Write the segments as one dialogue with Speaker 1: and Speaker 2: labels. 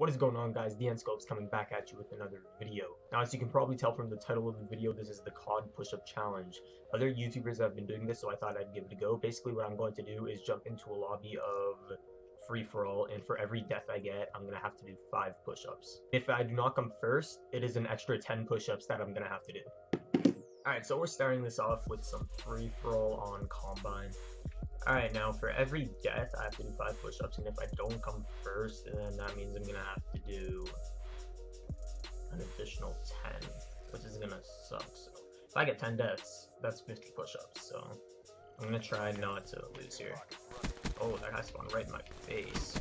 Speaker 1: What is going on guys, DN Scopes coming back at you with another video. Now as you can probably tell from the title of the video, this is the COD push-up challenge. Other YouTubers have been doing this so I thought I'd give it a go. Basically what I'm going to do is jump into a lobby of free-for-all and for every death I get, I'm going to have to do 5 push-ups. If I do not come first, it is an extra 10 push-ups that I'm going to have to do. Alright, so we're starting this off with some free-for-all on Combine. Alright, now for every death, I have to do 5 push-ups, and if I don't come first, then that means I'm gonna have to do an additional 10, which is gonna suck, so... If I get 10 deaths, that's 50 push-ups, so... I'm gonna try not to lose here. Oh, that has spawned right in my face.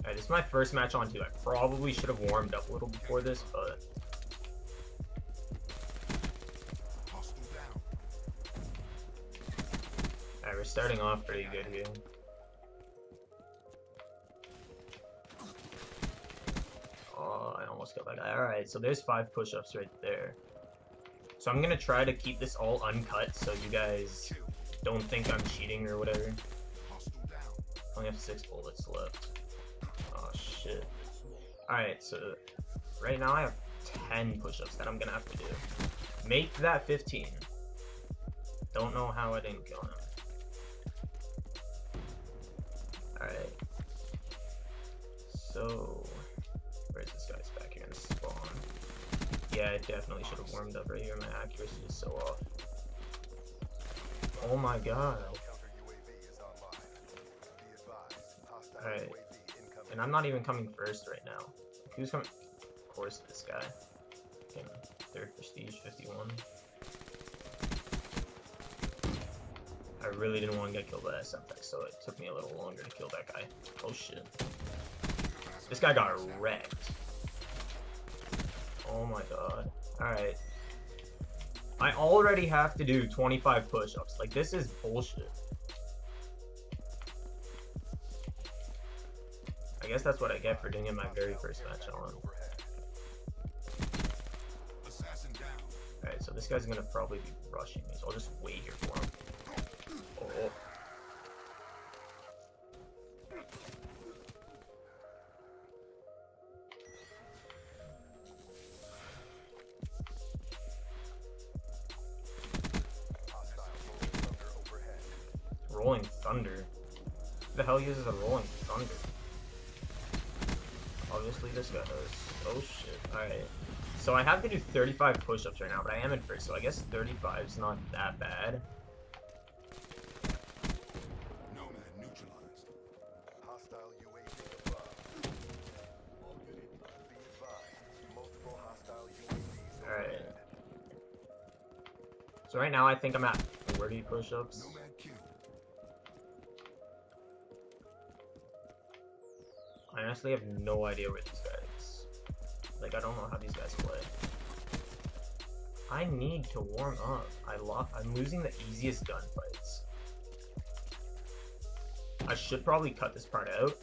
Speaker 1: Alright, this is my first match on 2. I probably should have warmed up a little before this, but... starting off pretty good here. Oh, I almost got that guy. Alright, so there's five push-ups right there. So I'm gonna try to keep this all uncut so you guys don't think I'm cheating or whatever. I only have six bullets left. Oh shit. Alright, so right now I have 10 push-ups that I'm gonna have to do. Make that 15. Don't know how I didn't kill him. Alright. So, where's this guy's back here in spawn? Yeah, I definitely should have warmed up right here. My accuracy is so off. Oh my god. Alright. And I'm not even coming first right now. Who's coming? Of course, this guy. Third prestige, 51. I really didn't want to get killed by SMTech, so it took me a little longer to kill that guy. Oh shit. This guy got wrecked. Oh my god. Alright. I already have to do 25 push-ups. Like, this is bullshit. I guess that's what I get for doing it my very first match on. Alright, so this guy's gonna probably be rushing me, so I'll just wait here for him. Rolling Thunder? Who the hell uses a Rolling Thunder? Obviously this guy does. Oh shit, alright. So I have to do 35 push-ups right now, but I am in first, so I guess 35 is not that bad. Alright. So right now I think I'm at 40 push-ups. Honestly have no idea where these guys. Like I don't know how these guys play. I need to warm up. I lost. I'm losing the easiest gunfights. I should probably cut this part out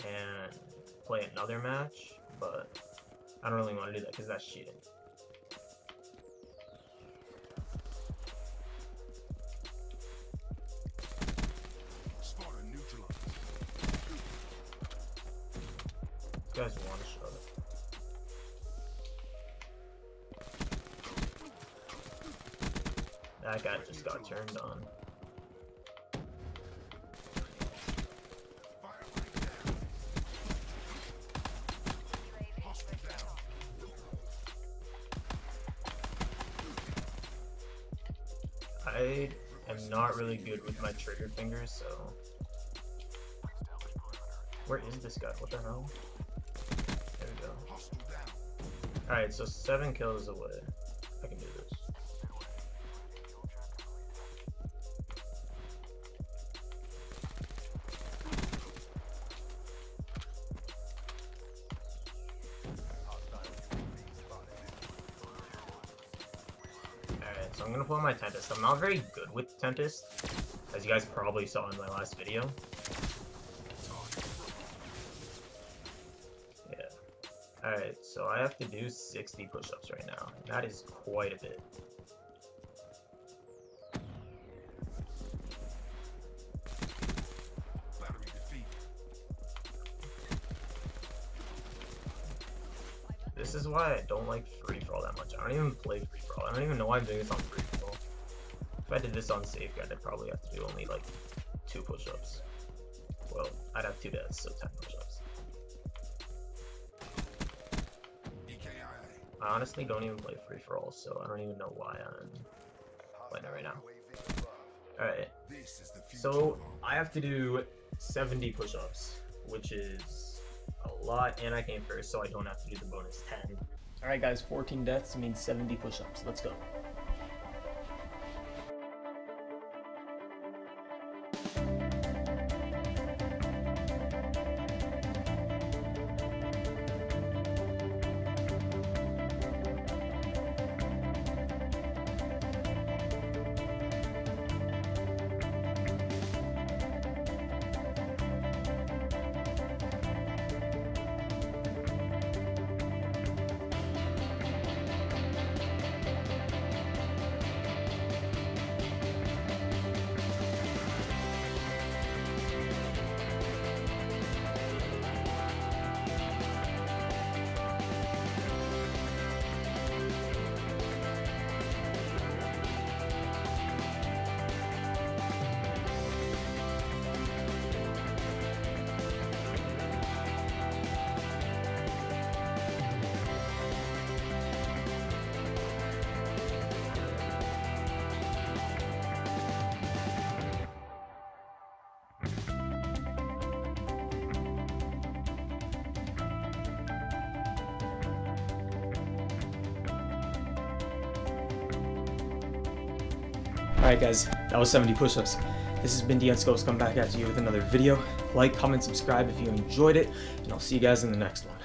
Speaker 1: and play another match, but I don't really want to do that because that's cheating. Guy's. That guy just got turned on. I am not really good with my trigger fingers, so... Where is this guy? What the hell? Alright, so seven kills away. I can do this. Alright, so I'm gonna pull my Tempest. I'm not very good with Tempest, as you guys probably saw in my last video. Alright, so I have to do 60 push-ups right now. That is quite a bit. This is why I don't like free-for-all that much. I don't even play free-for-all. I don't even know why I'm doing this on free-for-all. If I did this on safeguard, I'd probably have to do only like two push-ups. Well, I'd have two deaths, so 10 push-ups. I honestly don't even play free for all, so I don't even know why I'm playing it right now. Alright, so I have to do 70 push-ups, which is a lot, and I came first, so I don't have to do the bonus 10. Alright guys, 14 deaths means 70 push-ups. Let's go. Alright guys, that was 70 push-ups. This has been DNScopes coming back at you with another video. Like, comment, subscribe if you enjoyed it, and I'll see you guys in the next one.